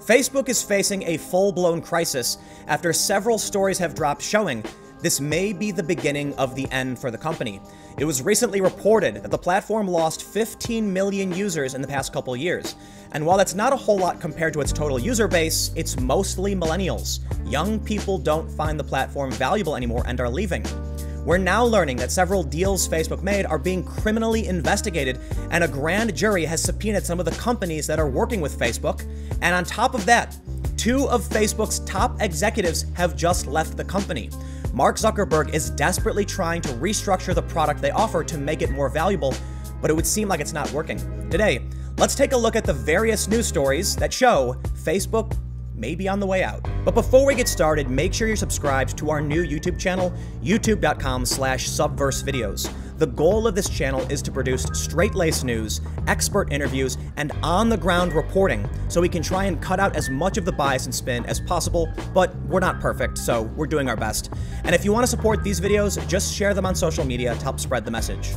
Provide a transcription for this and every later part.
Facebook is facing a full blown crisis after several stories have dropped showing this may be the beginning of the end for the company. It was recently reported that the platform lost 15 million users in the past couple years. And while that's not a whole lot compared to its total user base, it's mostly millennials. Young people don't find the platform valuable anymore and are leaving. We're now learning that several deals Facebook made are being criminally investigated, and a grand jury has subpoenaed some of the companies that are working with Facebook. And on top of that, two of Facebook's top executives have just left the company. Mark Zuckerberg is desperately trying to restructure the product they offer to make it more valuable, but it would seem like it's not working. Today, let's take a look at the various news stories that show Facebook may be on the way out. But before we get started, make sure you're subscribed to our new YouTube channel, youtube.com slash subversevideos. The goal of this channel is to produce straight-laced news, expert interviews, and on-the-ground reporting, so we can try and cut out as much of the bias and spin as possible, but we're not perfect, so we're doing our best. And if you want to support these videos, just share them on social media to help spread the message.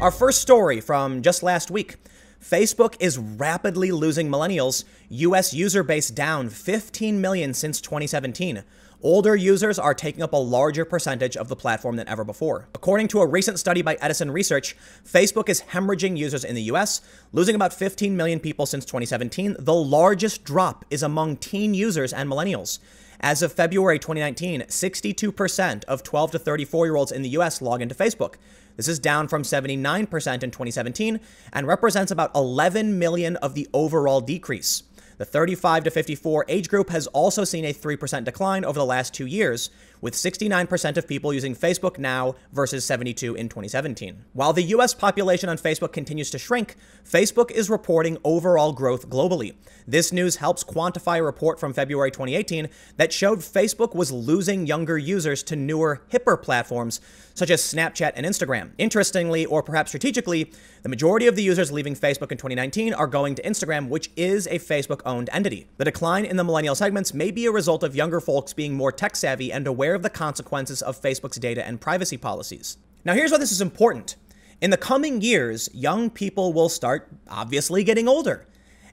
Our first story from just last week. Facebook is rapidly losing millennials, US user base down 15 million since 2017. Older users are taking up a larger percentage of the platform than ever before. According to a recent study by Edison Research, Facebook is hemorrhaging users in the US, losing about 15 million people since 2017. The largest drop is among teen users and millennials. As of February 2019, 62% of 12 to 34 year olds in the US log into Facebook. This is down from 79% in 2017 and represents about 11 million of the overall decrease. The 35 to 54 age group has also seen a 3% decline over the last two years, with 69% of people using Facebook now versus 72 in 2017. While the US population on Facebook continues to shrink, Facebook is reporting overall growth globally. This news helps quantify a report from February 2018 that showed Facebook was losing younger users to newer, hipper platforms such as Snapchat and Instagram. Interestingly, or perhaps strategically, the majority of the users leaving Facebook in 2019 are going to Instagram, which is a Facebook owned entity. The decline in the millennial segments may be a result of younger folks being more tech savvy and aware of the consequences of Facebook's data and privacy policies. Now, here's why this is important. In the coming years, young people will start obviously getting older.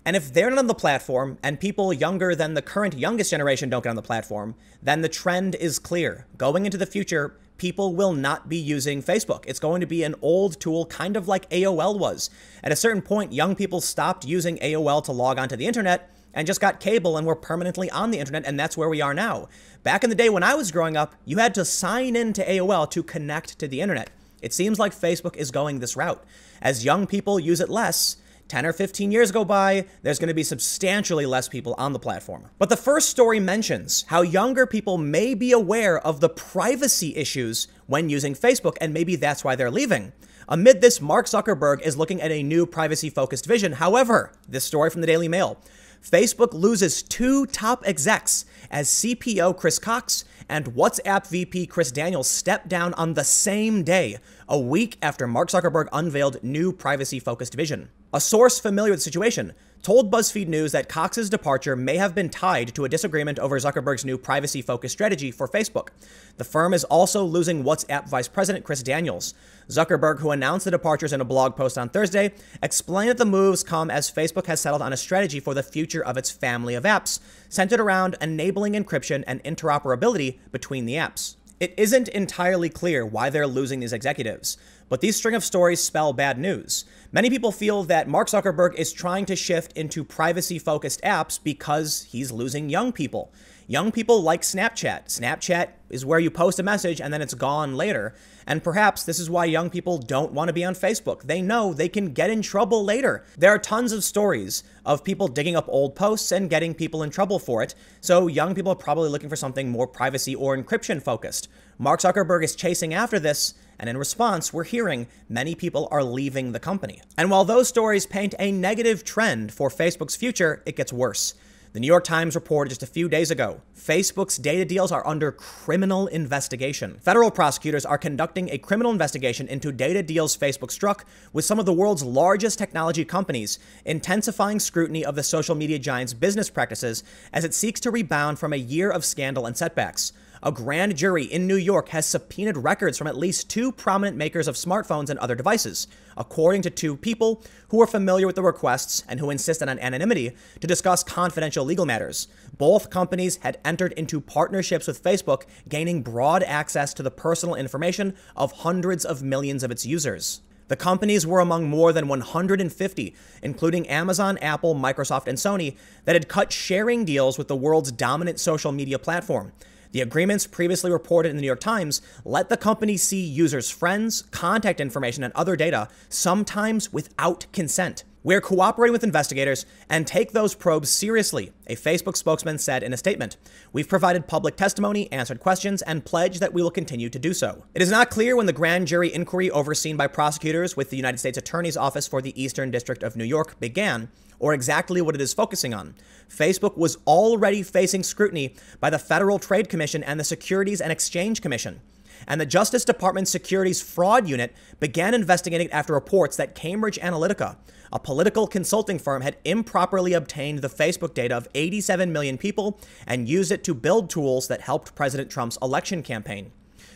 And if they're not on the platform and people younger than the current youngest generation don't get on the platform, then the trend is clear. Going into the future, people will not be using Facebook. It's going to be an old tool, kind of like AOL was. At a certain point, young people stopped using AOL to log onto the internet and just got cable and were permanently on the internet, and that's where we are now. Back in the day when I was growing up, you had to sign in to AOL to connect to the internet. It seems like Facebook is going this route. As young people use it less, 10 or 15 years go by, there's going to be substantially less people on the platform. But the first story mentions how younger people may be aware of the privacy issues when using Facebook, and maybe that's why they're leaving. Amid this, Mark Zuckerberg is looking at a new privacy focused vision. However, this story from the Daily Mail Facebook loses two top execs as CPO Chris Cox and WhatsApp VP Chris Daniels step down on the same day, a week after Mark Zuckerberg unveiled new privacy focused vision. A source familiar with the situation told BuzzFeed News that Cox's departure may have been tied to a disagreement over Zuckerberg's new privacy focused strategy for Facebook. The firm is also losing WhatsApp Vice President Chris Daniels. Zuckerberg, who announced the departures in a blog post on Thursday, explained that the moves come as Facebook has settled on a strategy for the future of its family of apps, centered around enabling encryption and interoperability between the apps. It isn't entirely clear why they're losing these executives, but these string of stories spell bad news. Many people feel that Mark Zuckerberg is trying to shift into privacy focused apps because he's losing young people. Young people like Snapchat. Snapchat is where you post a message and then it's gone later. And perhaps this is why young people don't want to be on Facebook. They know they can get in trouble later. There are tons of stories of people digging up old posts and getting people in trouble for it. So young people are probably looking for something more privacy or encryption focused. Mark Zuckerberg is chasing after this, and in response, we're hearing many people are leaving the company. And while those stories paint a negative trend for Facebook's future, it gets worse. The New York Times reported just a few days ago Facebook's data deals are under criminal investigation. Federal prosecutors are conducting a criminal investigation into data deals Facebook struck with some of the world's largest technology companies, intensifying scrutiny of the social media giant's business practices as it seeks to rebound from a year of scandal and setbacks. A grand jury in New York has subpoenaed records from at least two prominent makers of smartphones and other devices, according to two people who are familiar with the requests and who insisted on anonymity to discuss confidential legal matters. Both companies had entered into partnerships with Facebook, gaining broad access to the personal information of hundreds of millions of its users. The companies were among more than 150, including Amazon, Apple, Microsoft, and Sony, that had cut sharing deals with the world's dominant social media platform. The agreements previously reported in the New York Times let the company see users' friends, contact information, and other data, sometimes without consent. We're cooperating with investigators and take those probes seriously, a Facebook spokesman said in a statement. We've provided public testimony, answered questions, and pledged that we will continue to do so. It is not clear when the grand jury inquiry overseen by prosecutors with the United States Attorney's Office for the Eastern District of New York began, or exactly what it is focusing on. Facebook was already facing scrutiny by the Federal Trade Commission and the Securities and Exchange Commission and the Justice Department's Securities Fraud Unit began investigating after reports that Cambridge Analytica, a political consulting firm, had improperly obtained the Facebook data of 87 million people and used it to build tools that helped President Trump's election campaign.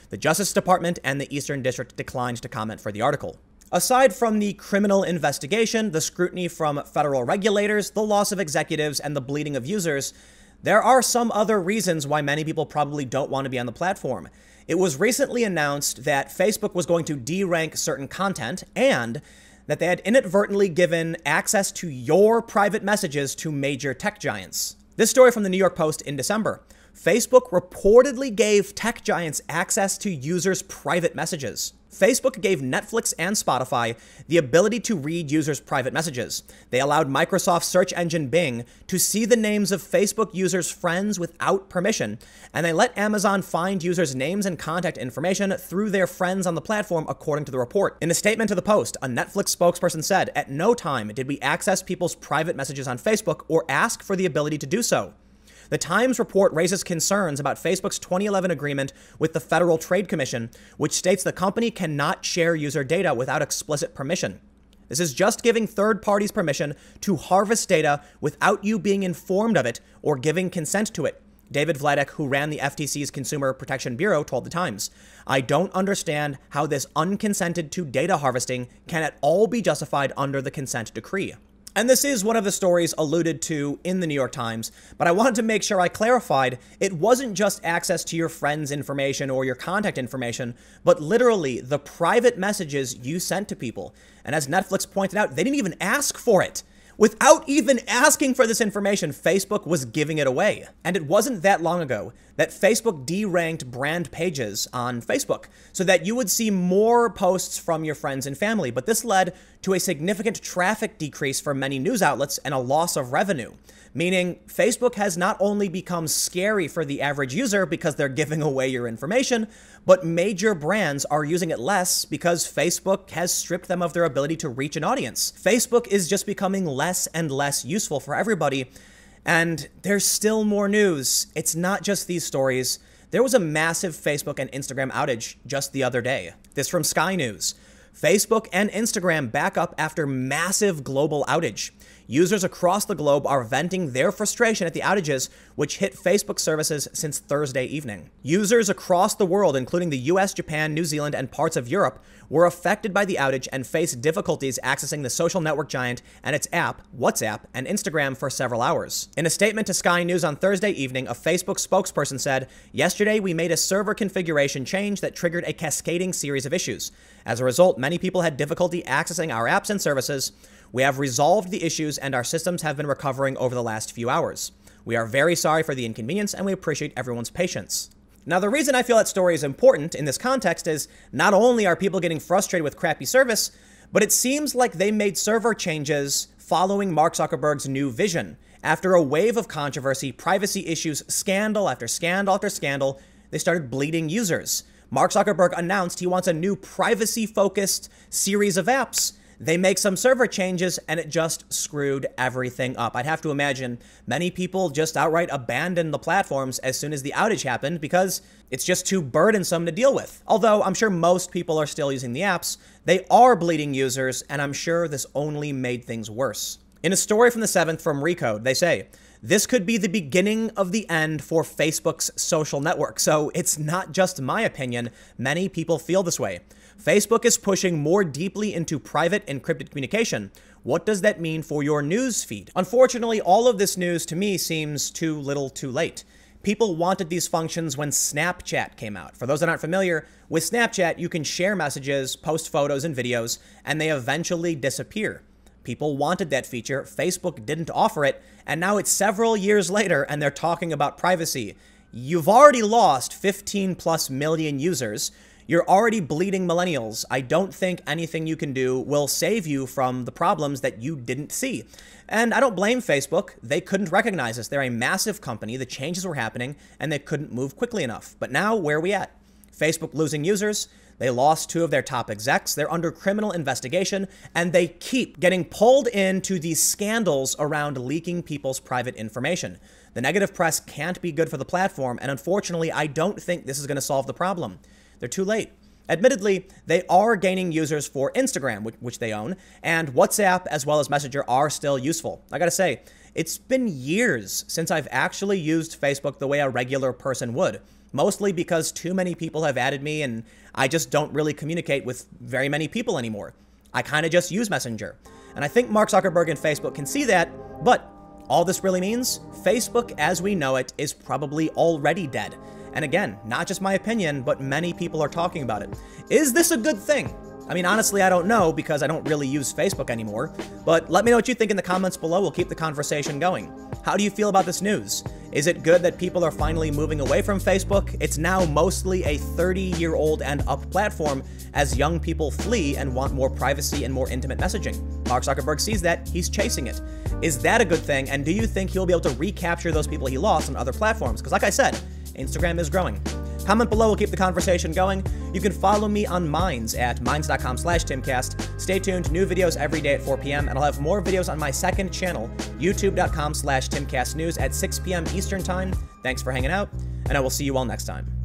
The Justice Department and the Eastern District declined to comment for the article. Aside from the criminal investigation, the scrutiny from federal regulators, the loss of executives, and the bleeding of users, there are some other reasons why many people probably don't want to be on the platform. It was recently announced that Facebook was going to derank certain content and that they had inadvertently given access to your private messages to major tech giants. This story from the New York Post in December. Facebook reportedly gave tech giants access to users' private messages. Facebook gave Netflix and Spotify the ability to read users' private messages. They allowed Microsoft search engine Bing to see the names of Facebook users' friends without permission, and they let Amazon find users' names and contact information through their friends on the platform, according to the report. In a statement to the Post, a Netflix spokesperson said, At no time did we access people's private messages on Facebook or ask for the ability to do so. The Times report raises concerns about Facebook's 2011 agreement with the Federal Trade Commission, which states the company cannot share user data without explicit permission. This is just giving third parties permission to harvest data without you being informed of it or giving consent to it. David Vladeck, who ran the FTC's Consumer Protection Bureau, told The Times, I don't understand how this unconsented to data harvesting can at all be justified under the consent decree. And this is one of the stories alluded to in the New York Times, but I wanted to make sure I clarified it wasn't just access to your friends' information or your contact information, but literally the private messages you sent to people. And as Netflix pointed out, they didn't even ask for it. Without even asking for this information, Facebook was giving it away. And it wasn't that long ago that Facebook deranked brand pages on Facebook so that you would see more posts from your friends and family. But this led to a significant traffic decrease for many news outlets and a loss of revenue meaning Facebook has not only become scary for the average user because they're giving away your information, but major brands are using it less because Facebook has stripped them of their ability to reach an audience. Facebook is just becoming less and less useful for everybody. And there's still more news. It's not just these stories. There was a massive Facebook and Instagram outage just the other day. This from Sky News. Facebook and Instagram back up after massive global outage. Users across the globe are venting their frustration at the outages, which hit Facebook services since Thursday evening. Users across the world, including the US, Japan, New Zealand, and parts of Europe, were affected by the outage and faced difficulties accessing the social network giant and its app, WhatsApp, and Instagram for several hours. In a statement to Sky News on Thursday evening, a Facebook spokesperson said, Yesterday, we made a server configuration change that triggered a cascading series of issues. As a result, many people had difficulty accessing our apps and services. We have resolved the issues and our systems have been recovering over the last few hours. We are very sorry for the inconvenience and we appreciate everyone's patience. Now, the reason I feel that story is important in this context is not only are people getting frustrated with crappy service, but it seems like they made server changes following Mark Zuckerberg's new vision. After a wave of controversy, privacy issues, scandal after scandal after scandal, they started bleeding users. Mark Zuckerberg announced he wants a new privacy focused series of apps they make some server changes and it just screwed everything up. I'd have to imagine many people just outright abandoned the platforms as soon as the outage happened because it's just too burdensome to deal with. Although I'm sure most people are still using the apps, they are bleeding users, and I'm sure this only made things worse. In a story from the 7th from Recode, they say, This could be the beginning of the end for Facebook's social network. So it's not just my opinion, many people feel this way. Facebook is pushing more deeply into private encrypted communication. What does that mean for your news feed? Unfortunately, all of this news to me seems too little too late. People wanted these functions when Snapchat came out. For those that aren't familiar, with Snapchat, you can share messages, post photos and videos, and they eventually disappear. People wanted that feature, Facebook didn't offer it, and now it's several years later and they're talking about privacy. You've already lost 15 plus million users. You're already bleeding millennials. I don't think anything you can do will save you from the problems that you didn't see. And I don't blame Facebook. They couldn't recognize us. They're a massive company. The changes were happening and they couldn't move quickly enough. But now, where are we at? Facebook losing users, they lost two of their top execs. They're under criminal investigation, and they keep getting pulled into these scandals around leaking people's private information. The negative press can't be good for the platform, and unfortunately, I don't think this is going to solve the problem. They're too late. Admittedly, they are gaining users for Instagram, which, they own, and WhatsApp as well as Messenger are still useful. I gotta say, it's been years since I've actually used Facebook the way a regular person would mostly because too many people have added me and I just don't really communicate with very many people anymore. I kind of just use Messenger. And I think Mark Zuckerberg and Facebook can see that, but all this really means Facebook as we know it is probably already dead. And again, not just my opinion, but many people are talking about it. Is this a good thing? I mean, honestly, I don't know because I don't really use Facebook anymore. But let me know what you think in the comments below. We'll keep the conversation going. How do you feel about this news? Is it good that people are finally moving away from Facebook? It's now mostly a 30 year old and up platform as young people flee and want more privacy and more intimate messaging. Mark Zuckerberg sees that, he's chasing it. Is that a good thing? And do you think he'll be able to recapture those people he lost on other platforms? Because, like I said, Instagram is growing. Comment below, we'll keep the conversation going. You can follow me on Minds at minds.com slash timcast. Stay tuned, new videos every day at 4 p.m., and I'll have more videos on my second channel, youtube.com slash timcastnews at 6 p.m. Eastern Time. Thanks for hanging out, and I will see you all next time.